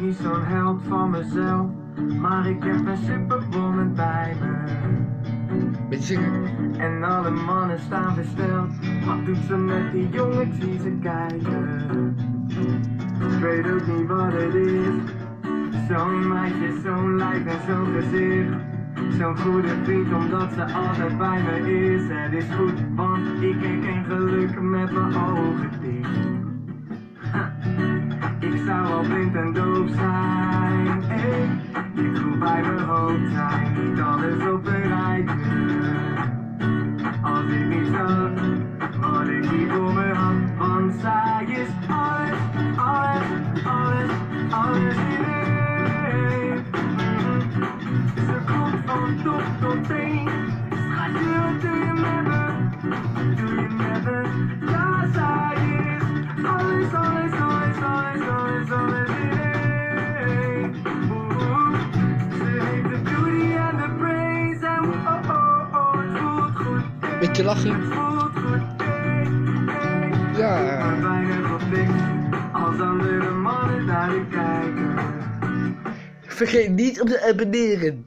niet zo'n held van mezelf, maar ik heb een superwoman bij me. Beetje zingen. En alle mannen staan versteld. Wat doet ze met die jongen? Ik zie ze kijken. Ik weet ook niet wat het is. Zo'n meisje, zo'n lijf en zo'n gezicht. Zo'n goede vriend omdat ze altijd bij me is. Het is goed, want ik ken geen geluk met mijn ogen dicht. Ik zou al blind en doof mijn niet alles een rijtje. Als ik niet zag wat ik hier voor me had, want zij is alles, alles, alles, alles in één. Ze komt van top tot teen. Schatje, doe je met me? Doe je met me? Ja, zij naar je kijken. Vergeet niet om te abonneren.